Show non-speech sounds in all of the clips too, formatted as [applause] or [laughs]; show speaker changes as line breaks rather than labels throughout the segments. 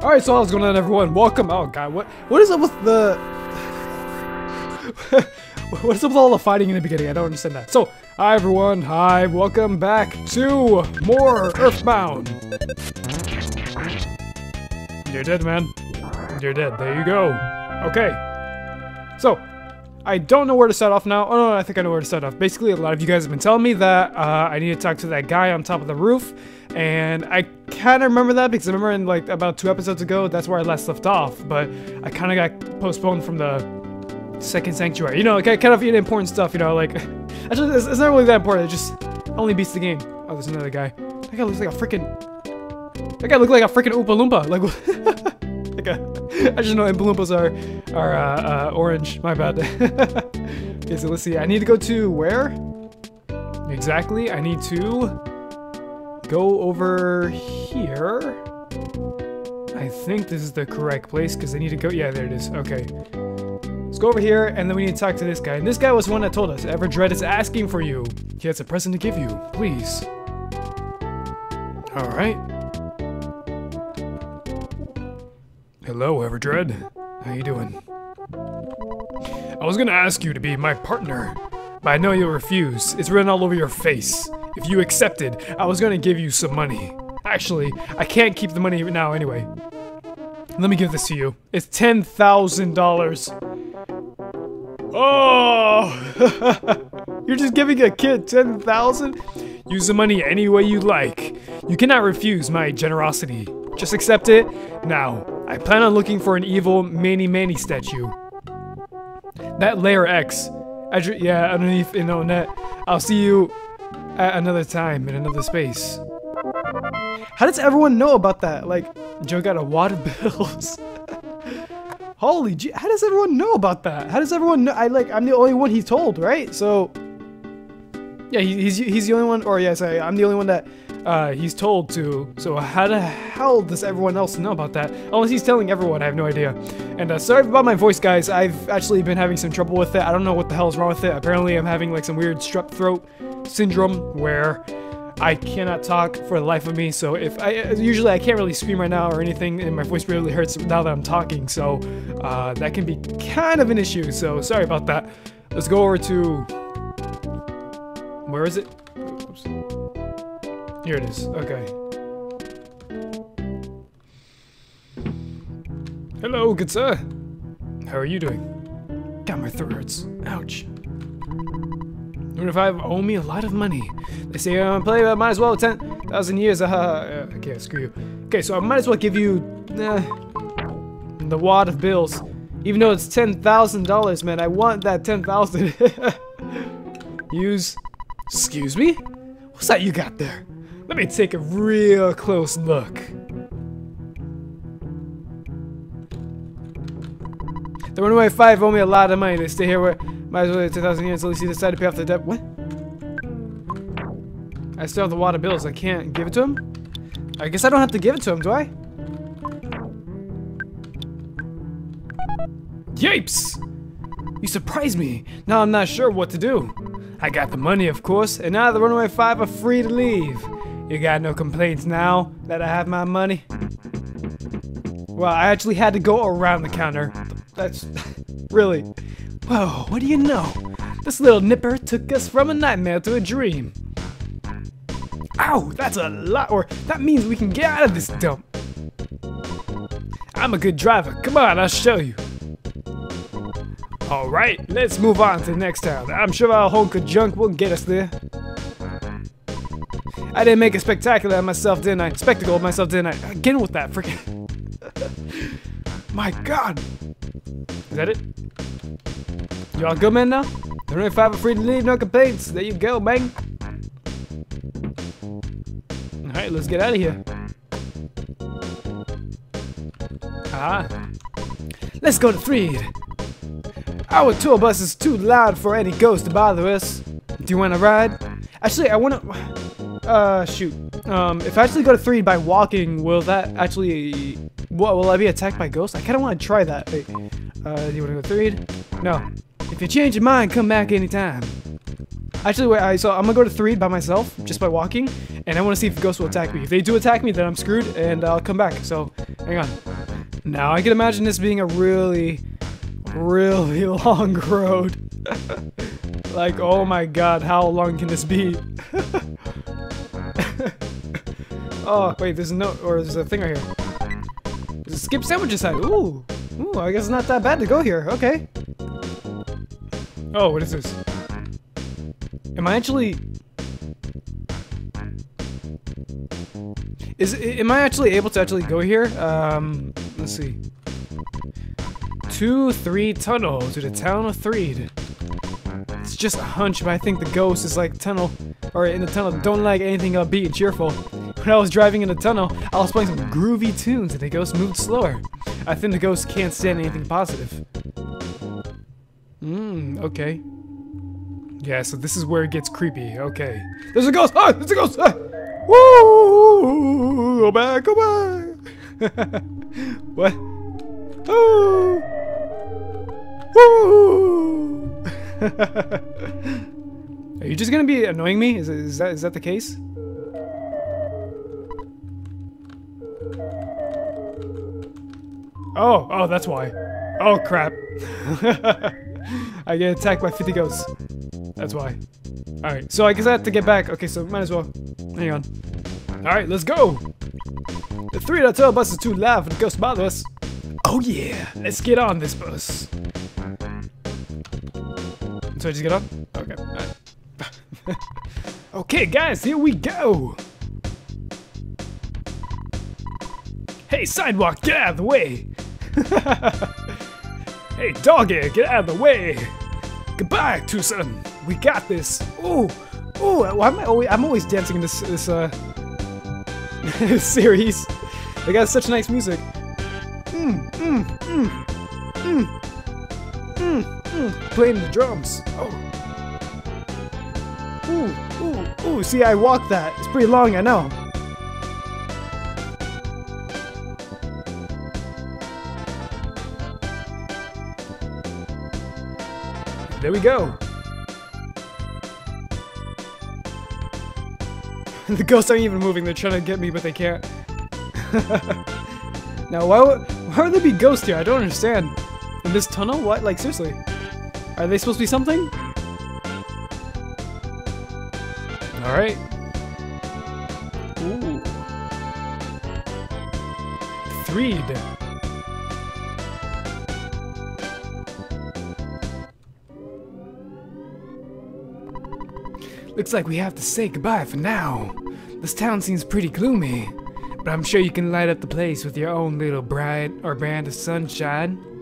Alright, so how's going on everyone? Welcome. Oh god, what what is up with the [laughs] What is up with all the fighting in the beginning? I don't understand that. So, hi everyone. Hi, welcome back to more Earthbound. You're dead, man. You're dead. There you go. Okay. So, I don't know where to start off now. Oh no, I think I know where to start off. Basically, a lot of you guys have been telling me that uh, I need to talk to that guy on top of the roof, and I kind of remember that because I remember in like about two episodes ago, that's where I last left off. But I kind of got postponed from the second sanctuary. You know, kind of important stuff. You know, like [laughs] actually, it's, it's not really that important. It just only beats the game. Oh, there's another guy. That guy looks like a freaking. That guy looks like a freaking Oompa Loompa. Like. [laughs] like a, I just know Oompa Loompas are are uh, uh, orange. My bad. [laughs] okay, so let's see. I need to go to where? Exactly. I need to go over here. I think this is the correct place because I need to go. Yeah, there it is. Okay. Let's go over here and then we need to talk to this guy. And this guy was the one that told us Everdred is asking for you. He has a present to give you. Please. All right. Hello, Everdred. How you doing? I was gonna ask you to be my partner, but I know you'll refuse. It's written all over your face. If you accepted, I was gonna give you some money. Actually, I can't keep the money now anyway. Let me give this to you. It's $10,000. Oh! [laughs] You're just giving a kid 10,000? Use the money any way you like. You cannot refuse my generosity. Just accept it now. I plan on looking for an evil Mani Mani statue. That layer X. yeah, underneath in Onett. I'll see you at another time in another space. How does everyone know about that? Like, Joe got a wad of [laughs] bills. Holy gee, how does everyone know about that? How does everyone know? I like, I'm the only one he told, right? So, yeah, he, he's he's the only one, or yeah, sorry, I'm the only one that uh, he's told to. So how the hell does everyone else know about that? Unless he's telling everyone, I have no idea. And uh, sorry about my voice, guys. I've actually been having some trouble with it. I don't know what the hell is wrong with it. Apparently, I'm having like some weird strep throat syndrome where I cannot talk for the life of me. So if I usually I can't really scream right now or anything, and my voice really hurts now that I'm talking. So uh, that can be kind of an issue. So sorry about that. Let's go over to where is it? Here it is. Okay. Hello, good sir. How are you doing? God, my throat hurts. Ouch. What if I owe me a lot of money? They say I'm a player, I might as well 10,000 years. Uh, okay, screw you. Okay, so I might as well give you uh, the wad of bills. Even though it's $10,000, man, I want that 10,000. [laughs] Use. Excuse me? What's that you got there? Let me take a real close look. The Runaway 5 owe me a lot of money. They stay here where might as well wait 2,000 years until you decide to pay off the debt. What? I still have the water bills. I can't give it to him? I guess I don't have to give it to him, do I? Yapes! You surprised me. Now I'm not sure what to do. I got the money, of course, and now the Runaway 5 are free to leave. You got no complaints now that I have my money? Well, I actually had to go around the counter. That's... [laughs] really... Whoa, what do you know? This little nipper took us from a nightmare to a dream. Ow, that's a lot, or that means we can get out of this dump. I'm a good driver. Come on, I'll show you. Alright, let's move on to the next town. I'm sure our hunk of junk will get us there. I didn't make a spectacular of myself, didn't I? Spectacle of myself, didn't I? Again with that, freaking. [laughs] My god! Is that it? Y'all good, man, now? They're free to leave, no complaints. There you go, man. Alright, let's get out of here. Ah. Let's go to Threed. Our tour bus is too loud for any ghost to bother us. Do you want to ride? Actually, I want to... Uh, shoot. Um, if I actually go to Threed by walking, will that actually... What, will I be attacked by ghosts? I kind of want to try that. Wait. Uh, do you want to go Threed? No. If you change your mind, come back anytime. Actually, wait, I, so I'm gonna go to Threed by myself, just by walking, and I want to see if ghosts will attack me. If they do attack me, then I'm screwed, and I'll come back. So, hang on. Now, I can imagine this being a really, really [laughs] long road. [laughs] like, oh my god, how long can this be? [laughs] oh, wait, there's no, or there's a thing right here. There's a skip sandwiches side. Ooh, ooh, I guess it's not that bad to go here. Okay. Oh, what is this? Am I actually... Is am I actually able to actually go here? Um, let's see. Two, three tunnel to the town of Threed. It's just a hunch, but I think the ghost is like tunnel, or in the tunnel. Don't like anything upbeat and cheerful. When I was driving in the tunnel, I was playing some groovy tunes and the ghost moved slower. I think the ghost can't stand anything positive. Mmm, okay. Yeah, so this is where it gets creepy. Okay. There's a ghost! Ah! There's a ghost! Ah! Woo! Go back, go [laughs] back! what? Oh! Woo! [laughs] Are you just gonna be annoying me? Is, is that is that the case? Oh, oh, that's why. Oh, crap. [laughs] I get attacked by 50 ghosts. That's why. Alright, so I guess I have to get back. Okay, so might as well. Hang on. Alright, let's go! The three that tell bus is too loud for the ghost to bother us. Oh yeah, let's get on this bus. So I just get on? Okay, [laughs] okay, guys, here we go! Hey, sidewalk, get out of the way! [laughs] hey, doggy, get out of the way! Goodbye, Tucson! We got this! Ooh! Ooh, I'm always, I'm always dancing in this, this uh, [laughs] series. They got such nice music. Playing the drums. Oh. Ooh, ooh, ooh. See, I walked that. It's pretty long, I know. There we go. [laughs] the ghosts aren't even moving. They're trying to get me, but they can't. [laughs] now, why would, why would there be ghosts here? I don't understand. In this tunnel? What? Like, seriously? Are they supposed to be something? Alright. Ooh. Threed. Looks like we have to say goodbye for now. This town seems pretty gloomy, but I'm sure you can light up the place with your own little bright or brand of sunshine.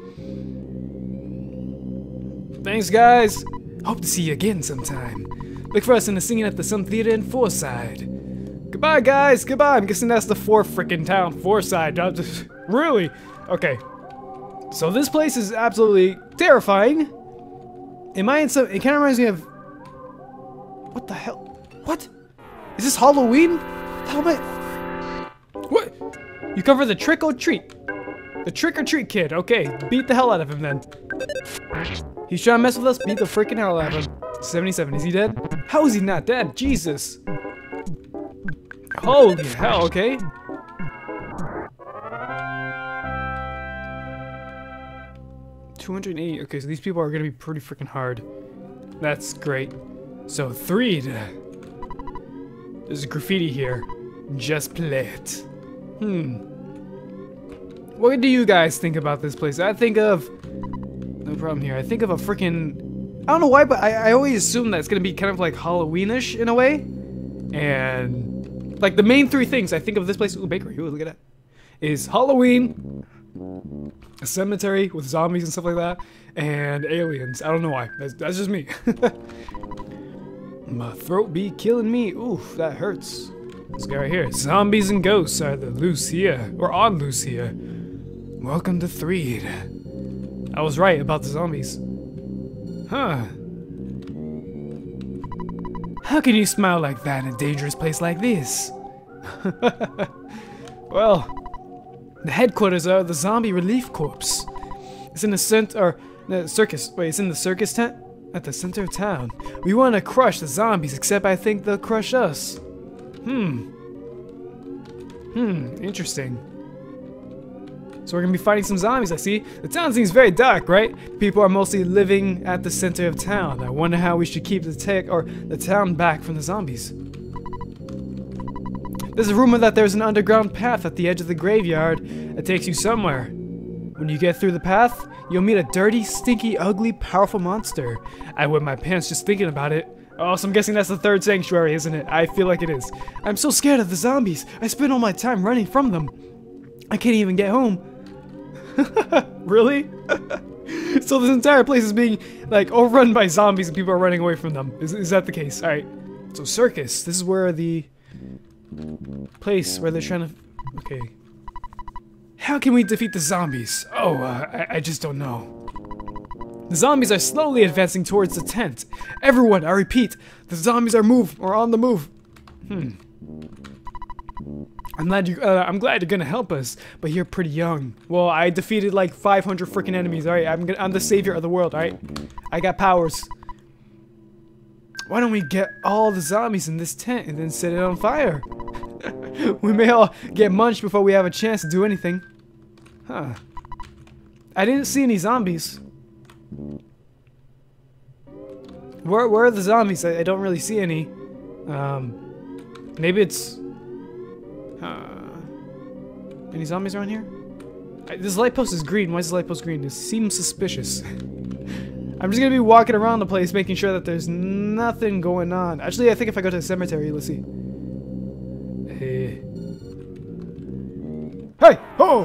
Thanks, guys. Hope to see you again sometime. Look for us in the Singing at the Sun Theater in Fourside. Goodbye, guys. Goodbye. I'm guessing that's the fourth freaking town. Fourside. [laughs] really? Okay. So this place is absolutely terrifying. Am I in some? It kind of reminds me of what the hell? What? Is this Halloween? How am I? What? You cover the trick or treat. The trick or treat kid. Okay, beat the hell out of him then. He's trying to mess with us. Beat the freaking hell out of him. 77. Is he dead? How is he not dead? Jesus. Holy hell. Okay. Two hundred eight. Okay, so these people are gonna be pretty freaking hard. That's great. So, three. There's graffiti here. Just play it. Hmm. What do you guys think about this place? I think of... No problem here. I think of a freaking... I don't know why, but I, I always assume that it's going to be kind of like Halloweenish in a way. And... Like, the main three things I think of this place... Ooh, bakery. Ooh, look at that. Is Halloween, a cemetery with zombies and stuff like that, and aliens. I don't know why. That's, that's just me. [laughs] My throat be killing me. Oof, that hurts. This guy right here. Zombies and ghosts are the loose here, or on loose here. Welcome to Threed. I was right about the zombies. Huh. How can you smile like that in a dangerous place like this? [laughs] well, the headquarters are the Zombie Relief Corps. It's in the center, the circus. Wait, it's in the circus tent at the center of town. We want to crush the zombies, except I think they'll crush us. Hmm. Hmm, interesting. So we're gonna be fighting some zombies, I see. The town seems very dark, right? People are mostly living at the center of town. I wonder how we should keep the tech or the town back from the zombies. There's a rumor that there's an underground path at the edge of the graveyard that takes you somewhere. When you get through the path, you'll meet a dirty, stinky, ugly, powerful monster. I wet my pants just thinking about it. Oh, so I'm guessing that's the third sanctuary, isn't it? I feel like it is. I'm so scared of the zombies. I spend all my time running from them. I can't even get home. [laughs] really? [laughs] so this entire place is being, like, overrun by zombies and people are running away from them. Is, is that the case? Alright. So circus. This is where the place where they're trying to... Okay. How can we defeat the zombies? Oh, uh, I, I just don't know. The zombies are slowly advancing towards the tent. Everyone, I repeat, the zombies are move or on the move. Hmm. I'm glad you. Uh, I'm glad you're gonna help us, but you're pretty young. Well, I defeated like 500 freaking enemies. All right, I'm gonna, I'm the savior of the world. All right, I got powers. Why don't we get all the zombies in this tent and then set it on fire? [laughs] we may all get munched before we have a chance to do anything. Huh. I didn't see any zombies. Where, where are the zombies? I, I don't really see any. Um, maybe it's... Any zombies around here? I, this light post is green. Why is this light post green? This seems suspicious. [laughs] I'm just gonna be walking around the place making sure that there's nothing going on. Actually, I think if I go to the cemetery, let's see. Hey. Hey! Oh!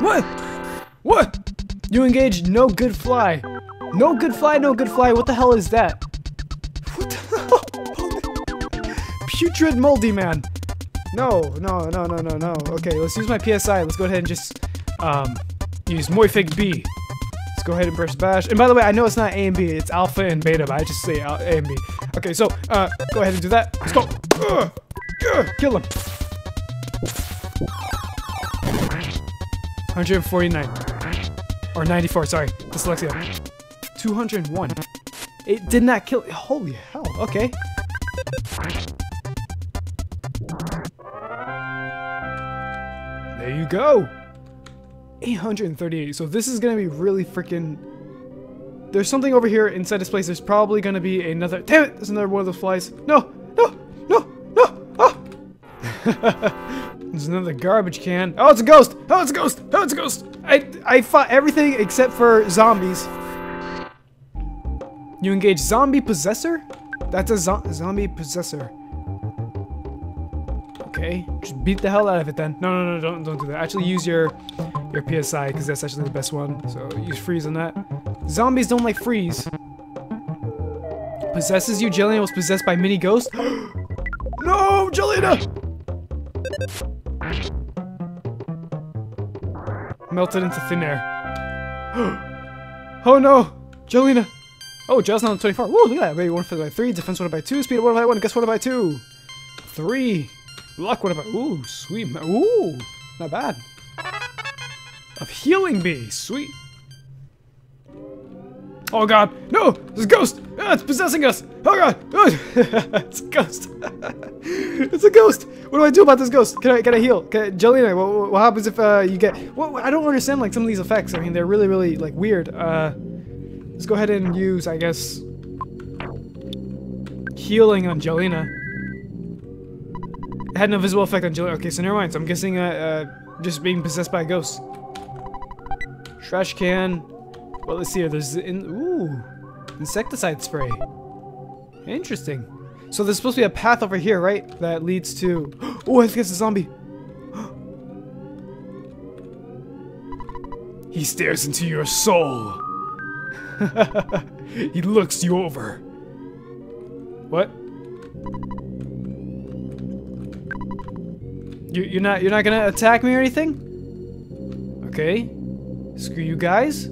What? What? You engaged no good fly. No good fly, no good fly. What the hell is that? What the [laughs] hell? Putrid moldy man. No, no, no, no, no, no. Okay, let's use my PSI. Let's go ahead and just um, use Moifig B. Let's go ahead and press bash. And by the way, I know it's not A and B. It's alpha and beta, but I just say A and B. Okay, so uh, go ahead and do that. Let's go. Kill him. 149. Or 94, sorry. Dyslexia. 201. It did not kill- Holy hell, okay. There you go! 838. So this is gonna be really freaking... There's something over here inside this place. There's probably gonna be another... Damn it! There's another one of those flies. No! No! No! No! Oh! [laughs] There's another garbage can. Oh, it's a ghost! Oh, it's a ghost! Oh, it's a ghost! I, I fought everything except for zombies. You engage zombie possessor? That's a zo zombie possessor. Okay, just beat the hell out of it then. No, no, no, don't, don't do that. Actually use your your PSI because that's actually the best one. So use freeze on that. Zombies don't like freeze. Possesses you? Jelena was possessed by mini ghost? [gasps] no, Jelena! Melted into thin air. [gasps] oh no! Jelena! Oh, just now 24. Whoa, look at that. Maybe 1 by 3, defense 1 by 2, speed 1 by 1, guess 1 by 2. 3. Luck 1 by. Ooh, sweet. Ooh, not bad. Of healing bee, sweet. Oh god, no! There's a ghost! Ah, it's possessing us! Oh god! [laughs] it's a ghost! [laughs] it's a ghost! What do I do about this ghost? Can I can I heal? Can Jelena, what, what, happens if uh, you get... Well, I don't understand like some of these effects. I mean, they're really, really like weird. Uh, let's go ahead and use, I guess, healing on Jelena. Had no visible effect on Jelena. Okay, so never mind. So I'm guessing uh, uh, just being possessed by a ghost. Trash can. Well, let's see here. There's in ooh, insecticide spray. Interesting. So there's supposed to be a path over here, right? That leads to. [gasps] Oh, I think it's a zombie. [gasps] he stares into your soul. [laughs] he looks you over. What? You, you're not you're not gonna attack me or anything? Okay. Screw you guys.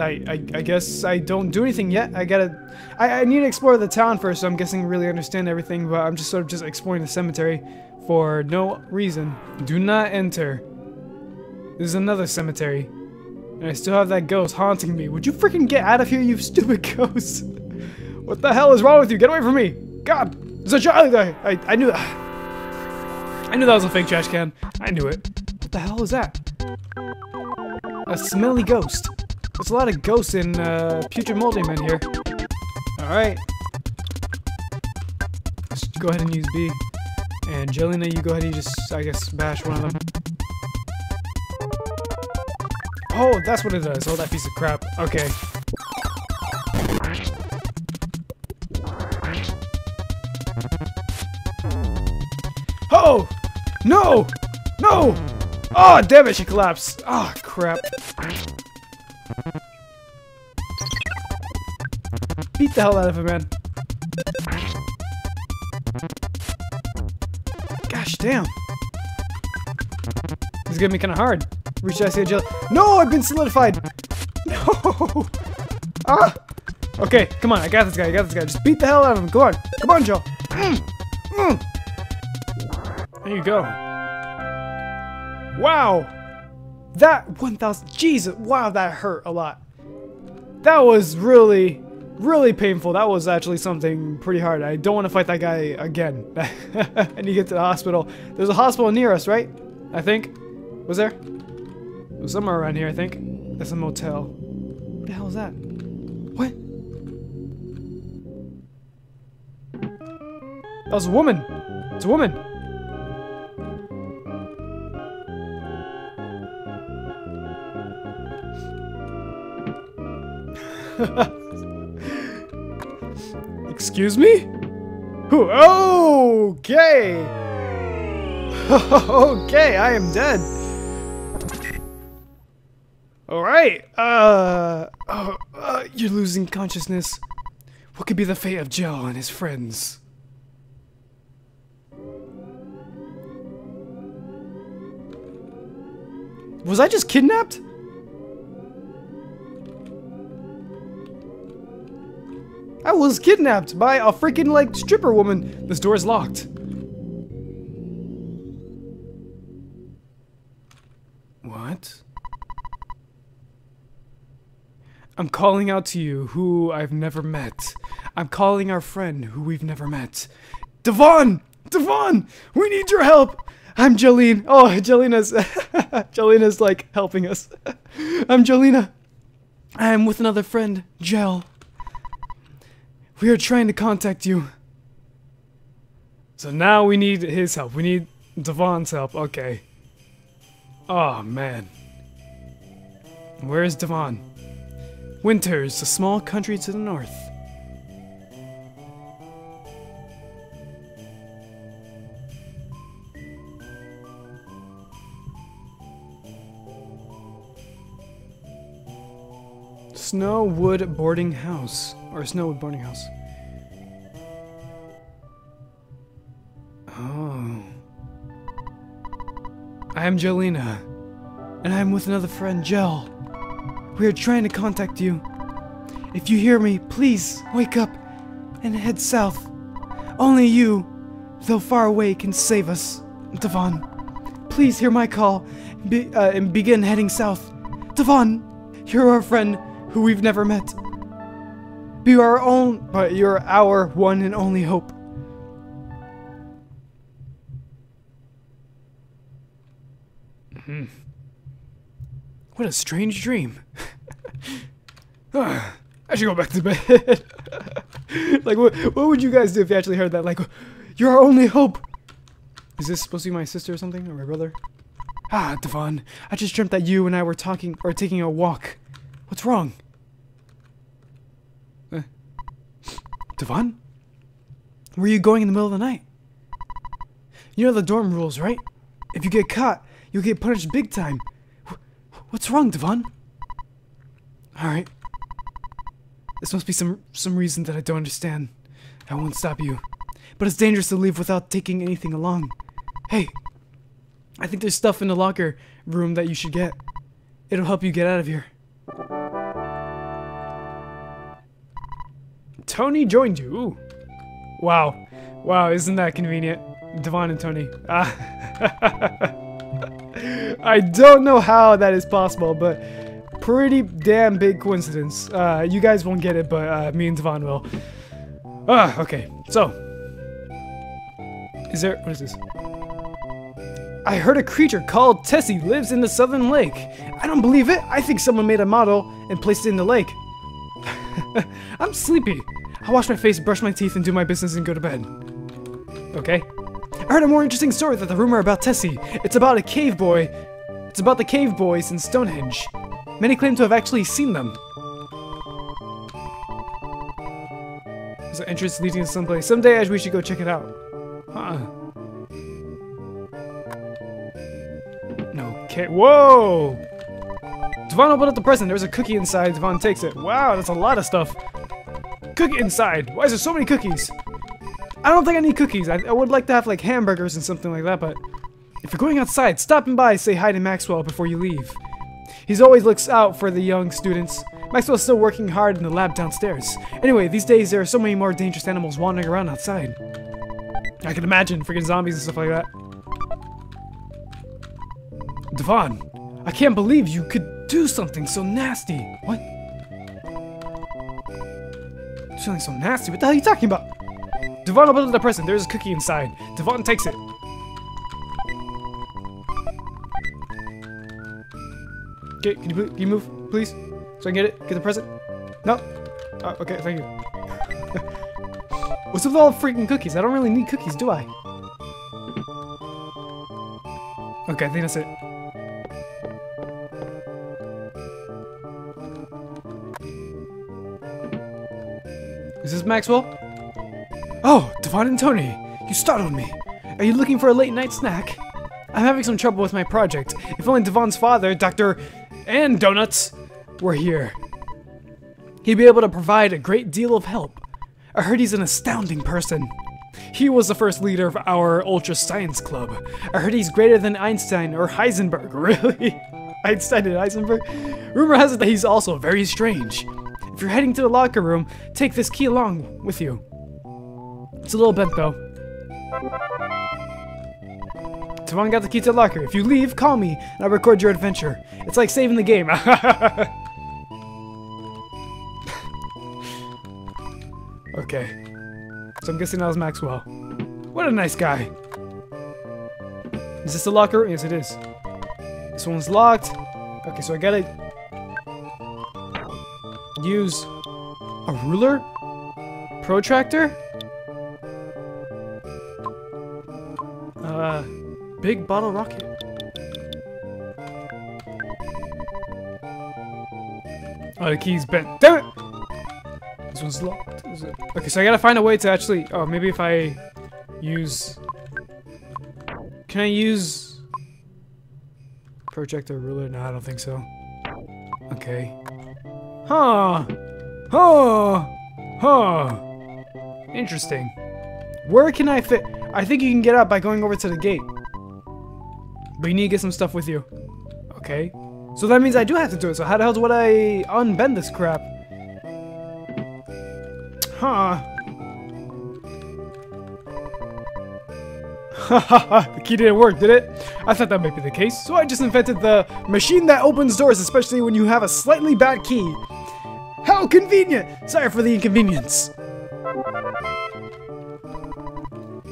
I, I, I guess I don't do anything yet. I gotta... I, I need to explore the town first, so I'm guessing really understand everything, but I'm just sort of just exploring the cemetery for no reason. Do not enter. There's another cemetery. And I still have that ghost haunting me. Would you freaking get out of here, you [laughs] stupid ghost? what the hell is wrong with you? Get away from me! God! There's a child! I, I, I knew that. I knew that was a fake trash can. I knew it. What the hell is that? A smelly ghost. There's a lot of ghosts in uh, Putrid Moldy Man here. Alright. Let's go ahead and use B. And Jelena, you go ahead and just, I guess, bash one of them. Oh, that's what it does. Oh, that piece of crap. Okay. No! No! Oh, damn it, she collapsed. Oh, crap. Beat the hell out of him, man. Gosh damn. This is gonna be kind of hard. Reach say jail. No, I've been solidified. [laughs] No. Ah. Okay, come on. I got this guy. I got this guy. Just beat the hell out of him. Go on. Come on, Joe. Mm. Mm. There you go. Wow. That 1,000. Jesus. Wow, that hurt a lot. That was really, really painful. That was actually something pretty hard. I don't want to fight that guy again. [laughs] and you get to the hospital. There's a hospital near us, right? I think. Was there? It was somewhere around here, I think. That's a motel. What the hell is that? What? That was a woman. It's a woman. [laughs] Excuse me? Who? Okay. [laughs] okay, I am dead. Alright, uh, uh, uh, you're losing consciousness. What could be the fate of Joe and his friends? Was I just kidnapped? I was kidnapped by a freaking like stripper woman. This door is locked. What? I'm calling out to you who I've never met. I'm calling our friend who we've never met. Devon! Devon! We need your help! I'm Jolene. Oh, Jelena's [laughs] Jelena's like helping us. [laughs] I'm Jolena. I'm with another friend, Gel. We are trying to contact you. So now we need his help. We need Devon's help. Okay. Oh, man. Where is Devon? Winters, a small country to the north. Snowwood boarding house. Or Snowwood boarding house. Oh. I am Jelena. And I am with another friend, Gel. We are trying to contact you. If you hear me, please wake up and head south. Only you, though far away, can save us. Devon, please hear my call be, uh, and begin heading south. Devon, you're our friend who we've never met. Be our own, but you're our one and only hope. Hmm. What a strange dream. [laughs] I should go back to bed. [laughs] like, what, what would you guys do if you actually heard that? Like, you're our only hope. Is this supposed to be my sister or something? Or my brother? Ah, Devon. I just dreamt that you and I were talking, or taking a walk. What's wrong? Uh, Devon? Where are you going in the middle of the night? You know the dorm rules, right? If you get caught, you'll get punished big time. What's wrong, Devon? Alright. This must be some some reason that I don't understand. I won't stop you. But it's dangerous to leave without taking anything along. Hey, I think there's stuff in the locker room that you should get. It'll help you get out of here. Tony joined you. Wow. Wow, isn't that convenient? Devon and Tony. [laughs] I don't know how that is possible, but pretty damn big coincidence. Uh, you guys won't get it, but uh, me and Devon will. Ah, okay. So, is there? What is this? I heard a creature called Tessie lives in the southern lake. I don't believe it. I think someone made a model and placed it in the lake. [laughs] I'm sleepy. I'll wash my face, brush my teeth, and do my business and go to bed. Okay. I heard a more interesting story than the rumor about Tessie. It's about a cave boy. It's about the cave boys in Stonehenge. Many claim to have actually seen them. There's an entrance leading to someplace. Someday we should go check it out. Huh. No okay. Whoa! Devon opened up the present. There's a cookie inside. Devon takes it. Wow, that's a lot of stuff. Cookie inside. Why is there so many cookies? I don't think I need cookies. I, I would like to have like hamburgers and something like that, but if you're going outside, stop and by, say hi to Maxwell before you leave. He's always looks out for the young students. Maxwell's still working hard in the lab downstairs. Anyway, these days there are so many more dangerous animals wandering around outside. I can imagine freaking zombies and stuff like that. Devon, I can't believe you could do something so nasty. What? Feeling so nasty? What the hell are you talking about? Devon opened the present. There's a cookie inside. Devon takes it. Okay, can you, can you move, please? So I can get it? Get the present? No? Uh, okay, thank you. [laughs] What's with all the freaking cookies? I don't really need cookies, do I? Okay, I think that's it. Maxwell? Oh, Devon and Tony, you startled me. Are you looking for a late night snack? I'm having some trouble with my project. If only Devon's father, Dr. Andonuts, were here. He'd be able to provide a great deal of help. I heard he's an astounding person. He was the first leader of our Ultra Science Club. I heard he's greater than Einstein or Heisenberg. [laughs] Really? Einstein and Heisenberg? Rumor has it that he's also very strange. If you're heading to the locker room, take this key along with you. It's a little bent though. Devon got the key to the locker. If you leave, call me, and I'll record your adventure. It's like saving the game. [laughs] okay. So I'm guessing that was Maxwell. What a nice guy. Is this the locker? Yes, it is. This one's locked. Okay, so I gotta use a ruler? Protractor? Uh, big bottle rocket. Oh, the key's bent. Damn it! This one's locked. Okay, so I gotta find a way to actually... Oh, maybe if I use... Can I use... Projector ruler? No, I don't think so. Okay. Huh. Huh. Huh. Interesting. Where can I fit? I think you can get out by going over to the gate. But you need to get some stuff with you. Okay. So that means I do have to do it. So how the hell would I unbend this crap? Huh. [laughs] the key didn't work, did it? I thought that might be the case, so I just invented the machine that opens doors, especially when you have a slightly bad key. How convenient! Sorry for the inconvenience.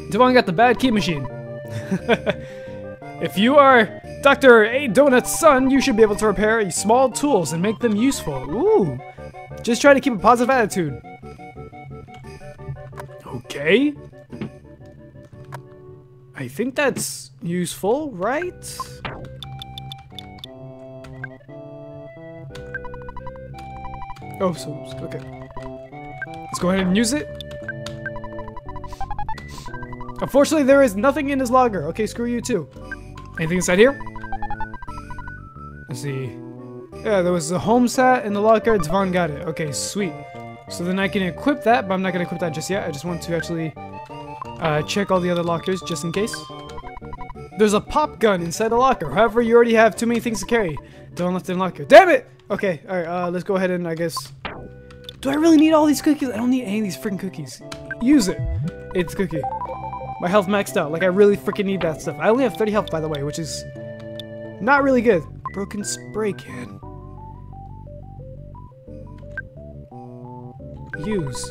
Devon got the bad key machine. [laughs] if you are Dr. Andonuts' son, you should be able to repair small tools and make them useful. Ooh. Just try to keep a positive attitude. Okay. I think that's useful, right? Oh, so, okay. Let's go ahead and use it. Unfortunately, there is nothing in his logger. Okay, screw you too. Anything inside here? Let's see. Yeah, there was a Holmes hat in the locker. Devon got it. Okay, sweet. So then I can equip that, but I'm not going to equip that just yet. I just want to actually uh, check all the other lockers just in case. There's a pop gun inside the locker. However, you already have too many things to carry. Don't let them locker. Damn it! Okay, alright, uh, let's go ahead and I guess... Do I really need all these cookies? I don't need any of these freaking cookies. Use it. It's cookie. My health maxed out. Like, I really freaking need that stuff. I only have 30 health, by the way, which is not really good. Broken spray can. Use.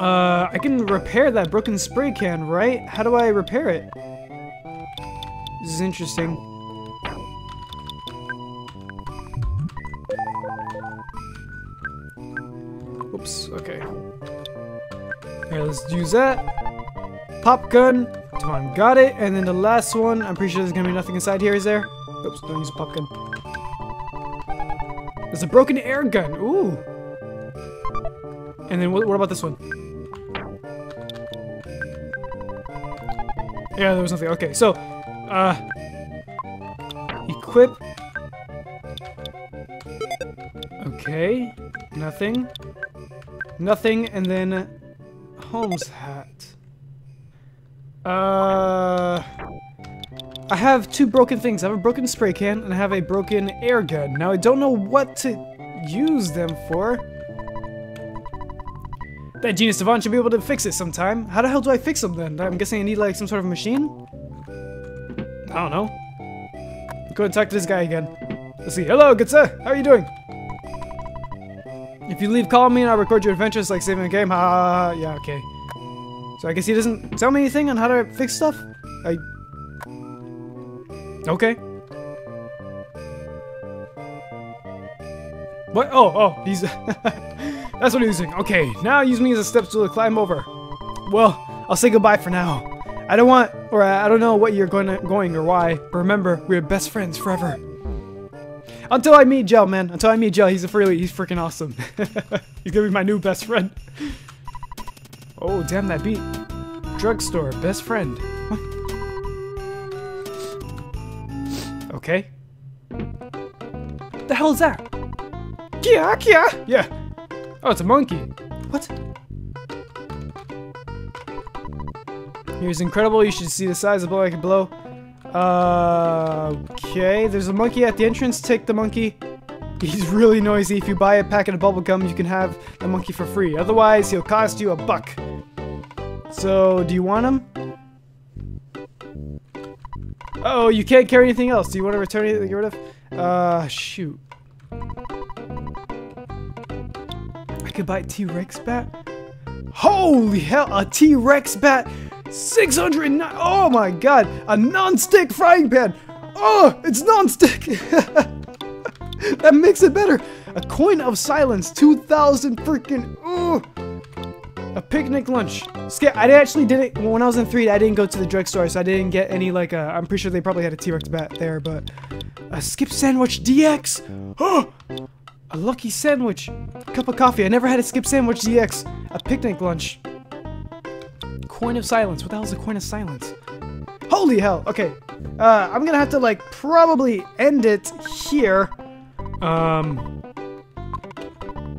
Uh, I can repair that broken spray can, right? How do I repair it? This is interesting. Oops, okay. Here, let's use that. Pop gun. Come on, got it. And then the last one, I'm pretty sure there's gonna be nothing inside here, is there? Oops, don't use a pop gun. There's a broken air gun. Ooh. And then what, what about this one? Yeah, there was nothing. Okay, so, uh, equip. Okay, nothing. Nothing, and then Holmes hat. Uh, I have two broken things. I have a broken spray can, and I have a broken air gun. Now, I don't know what to use them for. That genius Devon should be able to fix it sometime. How the hell do I fix them then? I'm guessing I need like some sort of machine? I don't know. Go and talk to this guy again. Let's see. Hello, good sir. How are you doing? If you leave, call me and I'll record your adventures like saving a game. Ha, yeah, okay. So I guess he doesn't tell me anything on how to fix stuff? I... Okay. What? Oh, oh, he's... [laughs] [laughs] That's what he's doing. Okay, now use me as a step stool to climb over. Well, I'll say goodbye for now. I don't want, or I don't know what you're going, to, going or why, but remember, we're best friends forever. Until I meet Gel, man. Until I meet Gel, he's a freely, he's freaking awesome. [laughs] he's gonna be my new best friend. Oh, damn that beat. Drugstore, best friend. okay. The hell is that? Kia, Kia! Yeah. Oh, it's a monkey. What? Here's incredible. You should see the size of the blow I can blow. Uh, okay. There's a monkey at the entrance. Take the monkey. He's really noisy. If you buy a packet of bubblegum, you can have the monkey for free. Otherwise, he'll cost you a buck. So, do you want him? oh, you can't carry anything else. Do you want to return it? Get rid of? Uh, shoot. I could buy a T-Rex bat? Holy hell, a T-Rex bat! 609, oh my god, a non-stick frying pan! Oh, it's non-stick! [laughs] that makes it better! A coin of silence, 2,000 freaking, oh! A picnic lunch. I actually didn't, when I was in 3, I didn't go to the drugstore, so I didn't get any, like, uh, I'm pretty sure they probably had a T-Rex bat there, but... A skip sandwich DX! [gasps] Oh! A lucky sandwich! A cup of coffee. I never had a skip sandwich DX. A picnic lunch. Coin of silence. What the hell is a coin of silence? Holy hell! Okay. Uh, I'm gonna have to, like, probably end it here. Um...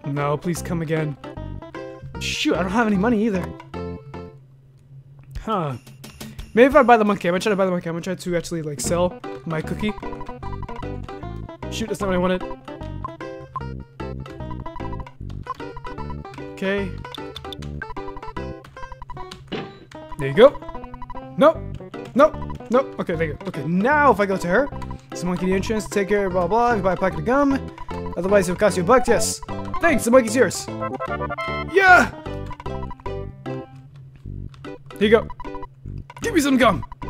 No, please come again. Shoot, I don't have any money either. Huh. Maybe if I buy the monkey, I'm gonna try to buy the monkey. I'm gonna try to actually, like, sell my cookie. Shoot, that's not what I wanted. Okay. There you go. Nope. Nope. Nope. Okay, there you go. Okay, now if I go to her, some monkey the entrance, take care, blah blah, buy a packet of gum. Otherwise it'll cost you a buck, yes. Thanks, the monkey's yours. Yeah! Here you go. Give me some gum! [laughs]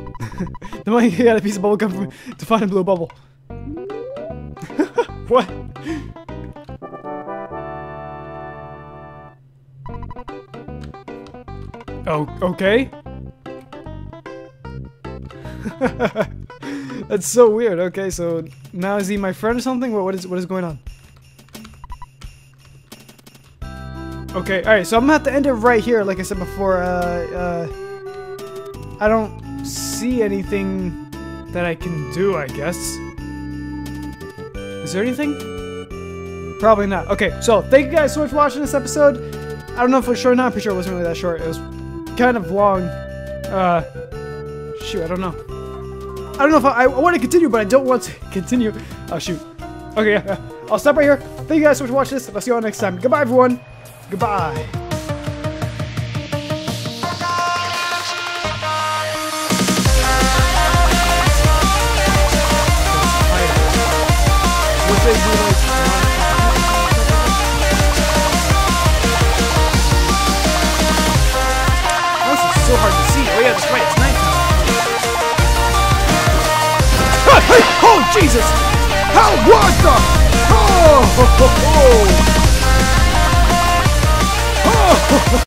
the monkey got a piece of bubble gum to find a blue bubble. [laughs] what? Okay. [laughs] That's so weird. Okay, so now is he my friend or something? What, what is what is going on? Okay, alright, so I'm gonna have to end it right here, like I said before. Uh, uh, I don't see anything that I can do, I guess. Is there anything? Probably not. Okay, so thank you guys so much for watching this episode. I don't know if it was short or not. I'm pretty sure it wasn't really that short. It was kind of long. Uh, shoot, I don't know. I don't know if I, I want to continue, but I don't want to [laughs] continue. Oh, shoot. Okay. [laughs] I'll stop right here. Thank you guys so much for watching this. I'll see you all next time. Goodbye, everyone. Goodbye.
Jesus! How was the? Oh! Ho, ho, ho. oh.